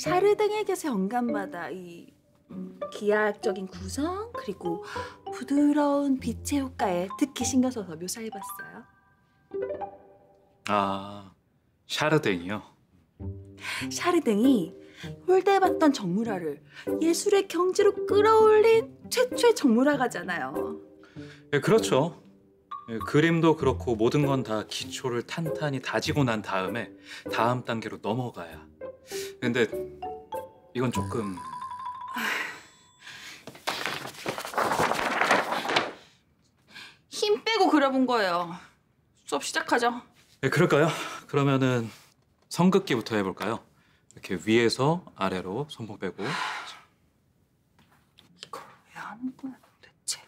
샤르등에게서 영감받아 이 음, 기하학적인 구성 그리고 부드러운 빛의 효과에 특히 신경 써서 묘사해봤어요. 아, 샤르댕이요. 샤르등이 홀대받던 정물화를 예술의 경지로 끌어올린 최초의 정물화가잖아요. 예, 그렇죠. 예, 그림도 그렇고 모든 건 다 기초를 탄탄히 다지고 난 다음에 다음 단계로 넘어가야. 근데 이건 조금 힘 빼고 그려본 거예요. 수업 시작하죠. 예, 그럴까요? 그러면은 성극기부터 해볼까요? 이렇게 위에서 아래로 손목 빼고 이걸 왜 하는 거야 도대체?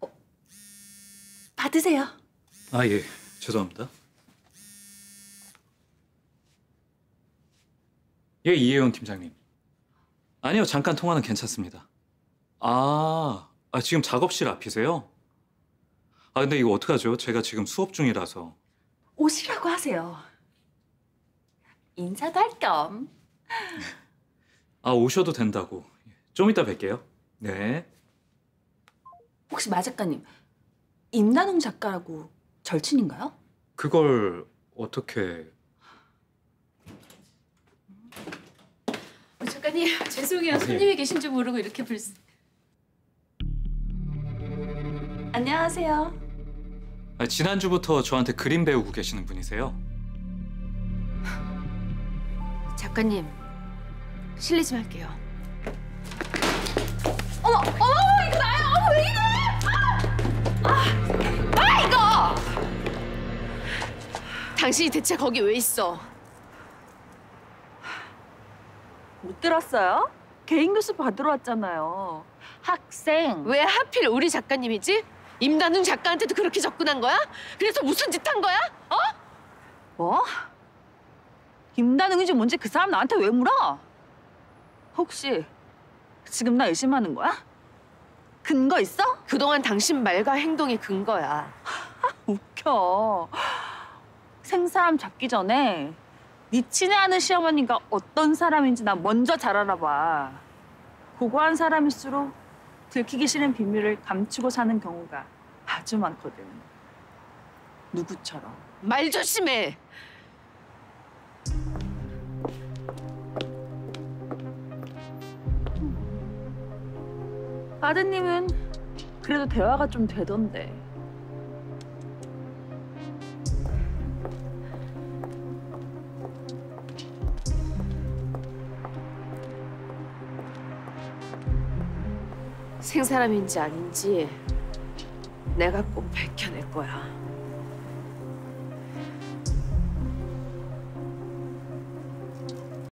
어, 받으세요. 아 예, 죄송합니다. 예, 이혜원 팀장님. 아니요, 잠깐 통화는 괜찮습니다. 아, 아 지금 작업실 앞이세요? 아 근데 이거 어떡하죠? 제가 지금 수업 중이라서. 오시라고 하세요. 인사도 할 겸. 아 오셔도 된다고. 좀 이따 뵐게요. 네. 혹시 마 작가님 임나눔 작가라고 절친인가요? 그걸 어떻게? 어, 작가님 죄송해요. 손님이 계신 줄 모르고 이렇게 불. 안녕하세요. 아, 지난주부터 저한테 그림 배우고 계시는 분이세요? 작가님 실례 좀 할게요. 어머, 어머, 당신이 대체 거기 왜 있어? 못 들었어요? 개인 교수 받으러 왔잖아요. 학생. 왜 하필 우리 작가님이지? 임나눔 작가한테도 그렇게 접근한 거야? 그래서 무슨 짓 한 거야? 어? 뭐? 임다능인지 뭔지 그 사람 나한테 왜 물어? 혹시 지금 나 의심하는 거야? 근거 있어? 그동안 당신 말과 행동이 근거야. 웃겨. 생사람 잡기 전에 네 친애하는 시어머니가 어떤 사람인지 나 먼저 잘 알아봐. 고고한 사람일수록 들키기 싫은 비밀을 감추고 사는 경우가 아주 많거든. 누구처럼. 말 조심해. 아드님은 그래도 대화가 좀 되던데. 생사람인지 아닌지 내가 꼭 밝혀낼 거야.